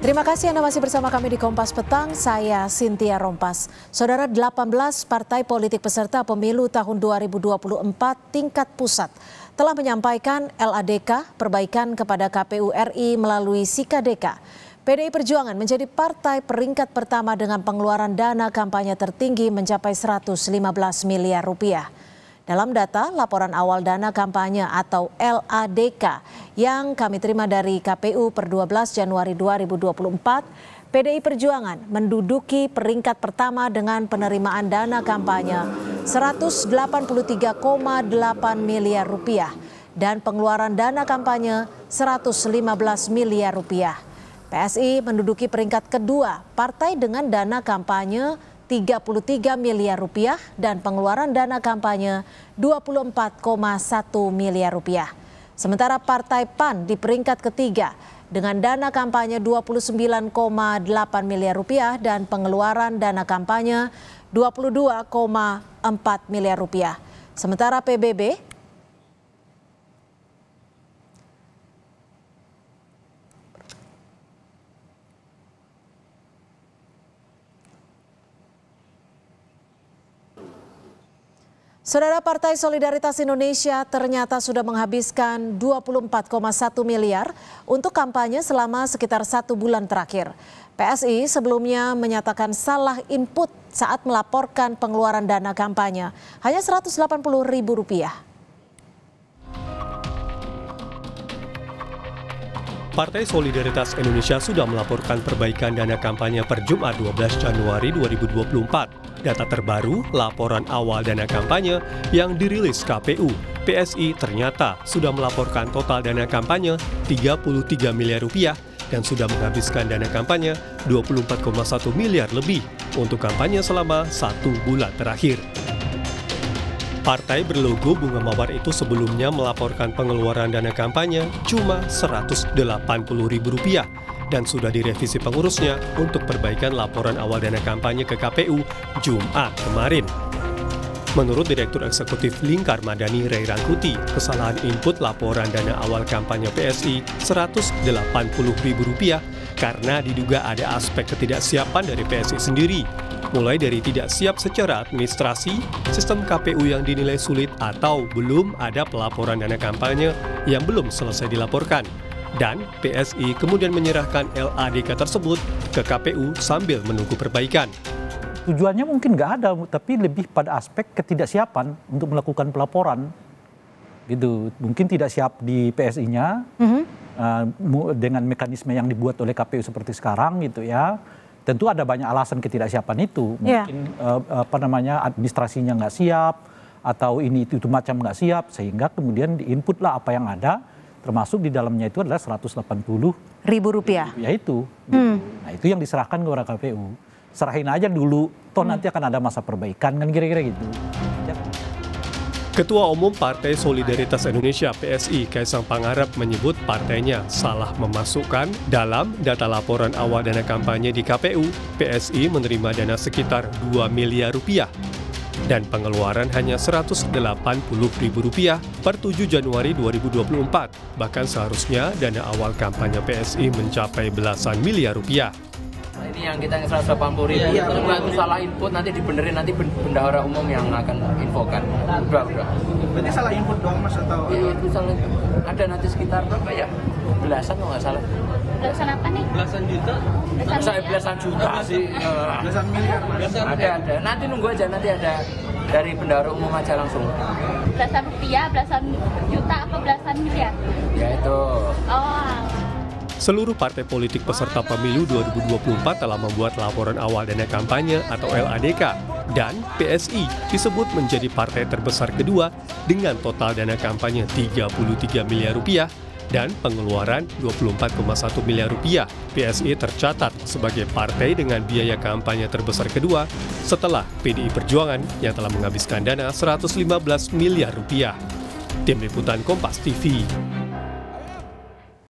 Terima kasih Anda masih bersama kami di Kompas Petang. Saya Sintia Rompas. Saudara 18 partai politik peserta pemilu tahun 2024 tingkat pusat telah menyampaikan LADK perbaikan kepada KPU RI melalui SIKADK. PDI Perjuangan menjadi partai peringkat pertama dengan pengeluaran dana kampanye tertinggi mencapai 115 miliar rupiah. Dalam data laporan awal dana kampanye atau LADK yang kami terima dari KPU per 12 Januari 2024, PDI Perjuangan menduduki peringkat pertama dengan penerimaan dana kampanye 183,8 miliar rupiah dan pengeluaran dana kampanye 115 miliar rupiah. PSI menduduki peringkat kedua partai dengan dana kampanye 33 miliar rupiah dan pengeluaran dana kampanye 24,1 miliar rupiah. Sementara Partai PAN di peringkat ketiga dengan dana kampanye 29,8 miliar rupiah dan pengeluaran dana kampanye 22,4 miliar rupiah. Sementara PBB Saudara Partai Solidaritas Indonesia ternyata sudah menghabiskan 24,1 miliar untuk kampanye selama sekitar satu bulan terakhir. PSI sebelumnya menyatakan salah input saat melaporkan pengeluaran dana kampanye, hanya 180 ribu rupiah. Partai Solidaritas Indonesia sudah melaporkan perbaikan dana kampanye per Jumat 12 Januari 2024. Data terbaru, laporan awal dana kampanye yang dirilis KPU, PSI ternyata sudah melaporkan total dana kampanye 33 miliar rupiah dan sudah menghabiskan dana kampanye 24,1 miliar lebih untuk kampanye selama satu bulan terakhir. Partai berlogo bunga mawar itu sebelumnya melaporkan pengeluaran dana kampanye cuma Rp180.000 dan sudah direvisi pengurusnya untuk perbaikan laporan awal dana kampanye ke KPU Jumat kemarin. Menurut Direktur Eksekutif Lingkar Madani Ray Rangkuti, kesalahan input laporan dana awal kampanye PSI Rp180.000 karena diduga ada aspek ketidaksiapan dari PSI sendiri, mulai dari tidak siap secara administrasi, sistem KPU yang dinilai sulit atau belum ada pelaporan dana kampanye yang belum selesai dilaporkan dan PSI kemudian menyerahkan LADK tersebut ke KPU sambil menunggu perbaikan. Tujuannya mungkin nggak ada, tapi lebih pada aspek ketidaksiapan untuk melakukan pelaporan. Gitu, mungkin tidak siap di PSI-nya mm -hmm. Uh, dengan mekanisme yang dibuat oleh KPU seperti sekarang, gitu ya. Tentu ada banyak alasan ketidaksiapan itu. Iya. Mungkin yeah. uh, apa namanya administrasinya nggak siap atau ini itu, itu macam nggak siap, sehingga kemudian diinputlah apa yang ada termasuk di dalamnya itu adalah 180 ribu rupiah. Ya itu. Hmm. Nah itu yang diserahkan kepada KPU. Serahin aja dulu, toh hmm. nanti akan ada masa perbaikan kan kira-kira gitu. Ketua Umum Partai Solidaritas Indonesia PSI Kaisang Pangarep menyebut partainya salah memasukkan dalam data laporan awal dana kampanye di KPU, PSI menerima dana sekitar 2 miliar rupiah dan pengeluaran hanya Rp180.000 per 7 Januari 2024. Bahkan seharusnya dana awal kampanye PSI mencapai belasan miliar rupiah. Ini yang kita yang 180 ribu, iya, iya. itu salah input nanti dibenerin nanti bendahara umum yang akan infokan. Udah, udah. Berarti salah input doang mas atau? Iya itu salah. Ada nanti sekitar berapa ya? Belasan kalau nggak salah. Belasan apa nih? Belasan juta? Belasan Saya belasan juta sih. Belasan miliar mas? Ada ada. Nanti nunggu aja nanti ada dari bendahara umum aja langsung. Belasan rupiah, belasan juta, apa belasan miliar? Ya itu. Oh. Seluruh partai politik peserta pemilu 2024 telah membuat laporan awal dana kampanye atau LADK dan PSI disebut menjadi partai terbesar kedua dengan total dana kampanye 33 miliar rupiah dan pengeluaran 24,1 miliar rupiah. PSI tercatat sebagai partai dengan biaya kampanye terbesar kedua setelah PDI Perjuangan yang telah menghabiskan dana 115 miliar rupiah. Tim Liputan Kompas TV